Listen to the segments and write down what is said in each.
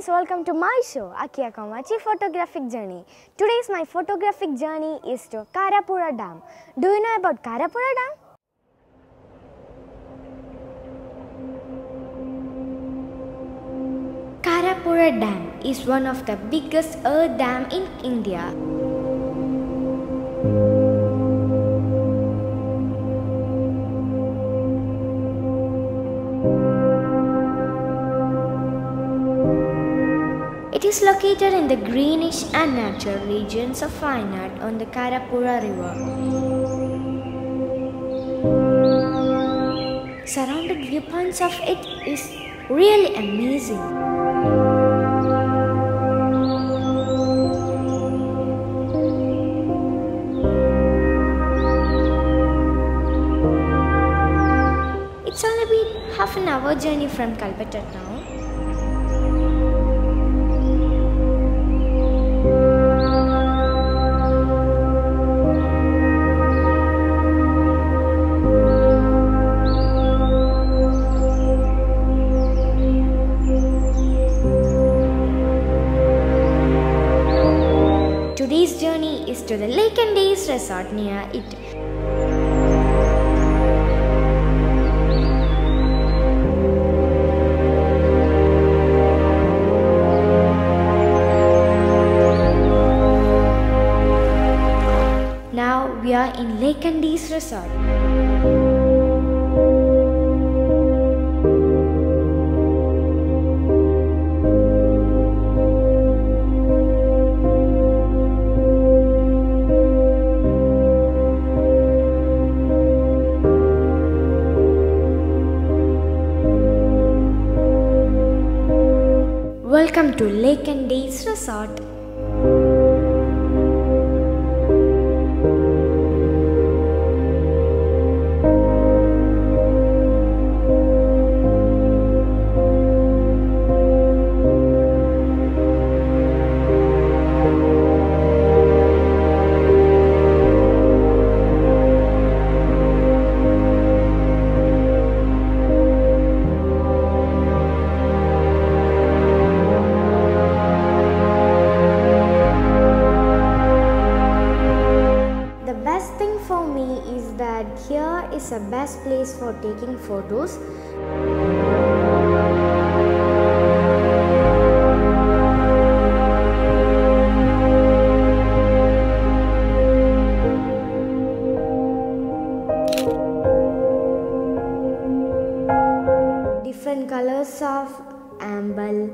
friends, welcome to my show, Akiya Komachi Photographic Journey. Today's my photographic journey is to Karappuzha Dam. Do you know about Karappuzha Dam? Karappuzha Dam is one of the biggest earth dam in India. It is located in the greenish and natural regions of Wayanad on the Karappuzha River. Surrounded viewpoints of it is really amazing. It's only been half an hour journey from Kalpetta town. Is to the Lake N Daze resort near it. Now we are in Lake N Daze resort. Welcome to Lake N Daze Resort. A best place for taking photos. Different colors of amber,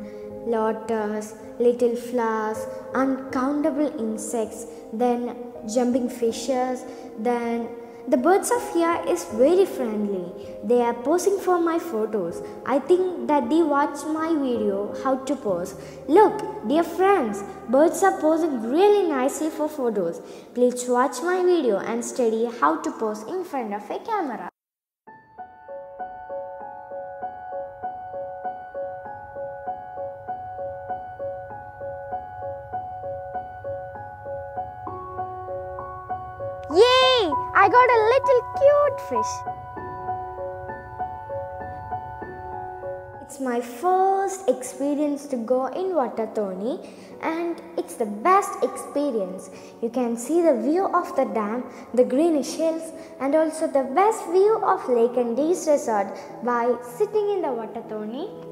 lotus, little flowers, uncountable insects, then jumping fishes, then the birds of here is very friendly. They are posing for my photos. I think that they watch my video how to pose. Look, dear friends, birds are posing really nicely for photos. Please watch my video and study how to pose in front of a camera. I got a little cute fish. It's my first experience to go in Watatoni and it's the best experience. You can see the view of the dam, the greenish hills and also the best view of Lake N Daze Resort by sitting in the Watatoni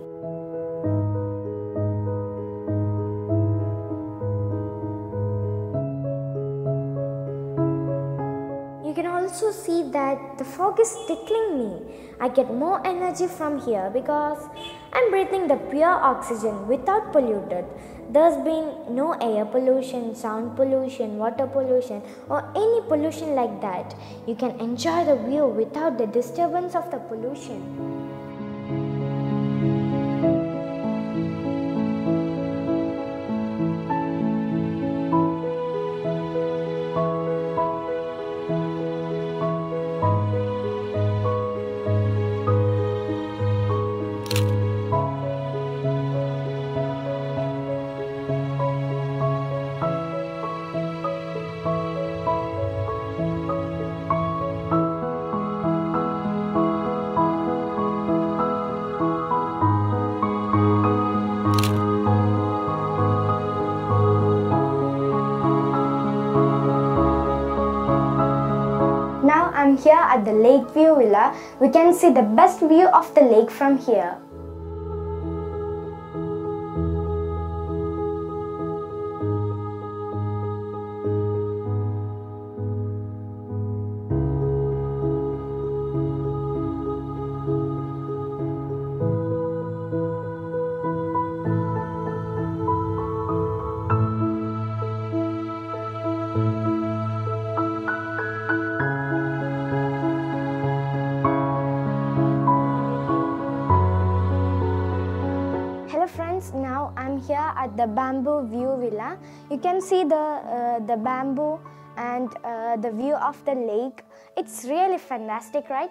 also see that the fog is tickling me. I get more energy from here because I'm breathing the pure oxygen without polluted. There's been no air pollution, sound pollution, water pollution, or any pollution like that. You can enjoy the view without the disturbance of the pollution. Here at the Lakeview Villa. We can see the best view of the lake from here. The Bamboo View Villa. You can see the uh, the bamboo and uh, the view of the lake. It's really fantastic, right?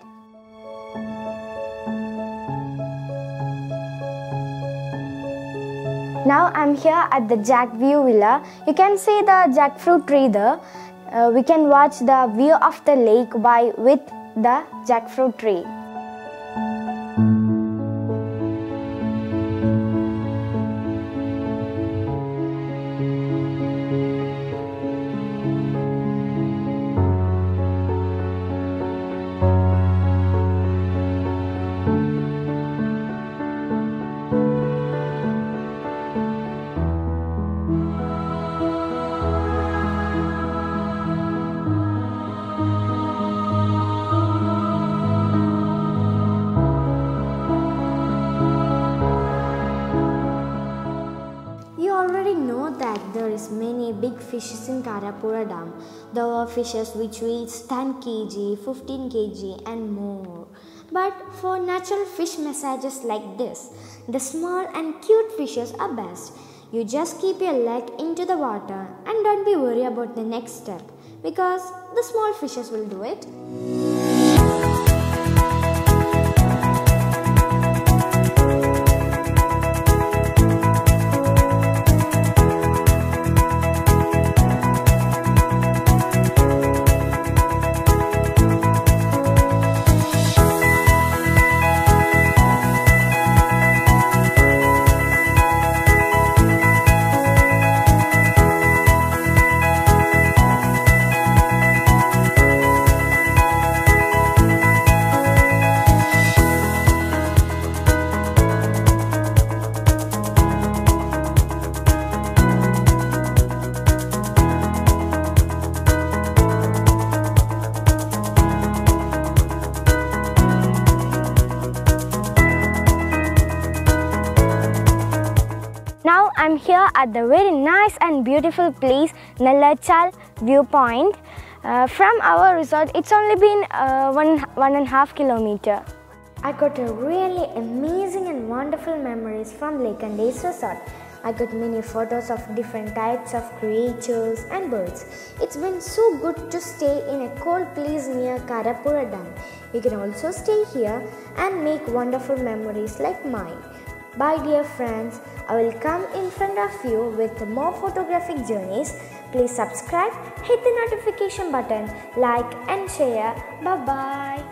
Now I'm here at the Jack View Villa. You can see the jackfruit tree there. Uh, we can watch the view of the lake by with the jackfruit tree. Fishes in Karappuzha Dam. There are fishes which weighs 10 kg, 15 kg and more. But for natural fish massages like this, the small and cute fishes are best. You just keep your leg into the water and don't be worried about the next step because the small fishes will do it. I'm here at the very nice and beautiful place Nellarchal viewpoint. Uh, from our resort, it's only been uh, one one and a half kilometer. I got a really amazing and wonderful memories from Lake N Daze Resort. I got many photos of different types of creatures and birds. It's been so good to stay in a cold place near Karappuzha Dam. You can also stay here and make wonderful memories like mine. Bye, dear friends. I will come in front of you with more photographic journeys. Please subscribe, hit the notification button, like, and share. Bye bye.